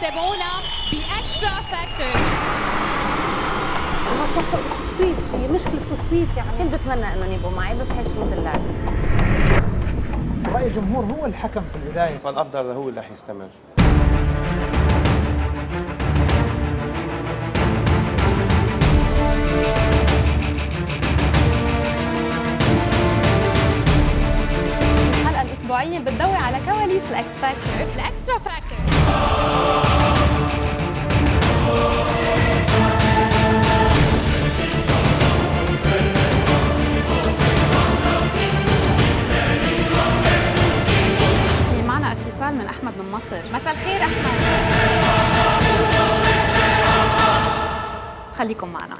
تابعونا ب Xtra Factor بطبق التصويت هي مشكلة تصويت يعني. كنت بتمنى انهم يبقوا معي بس هي شروط اللعبه رأي الجمهور هو الحكم في البداية. فالافضل هو اللي رح يستمر. الحلقة الأسبوعية بتضوي على كواليس ال X Factor ال Xtra Factor اتصال من أحمد من مصر. مساء الخير أحمد. خليكم معنا.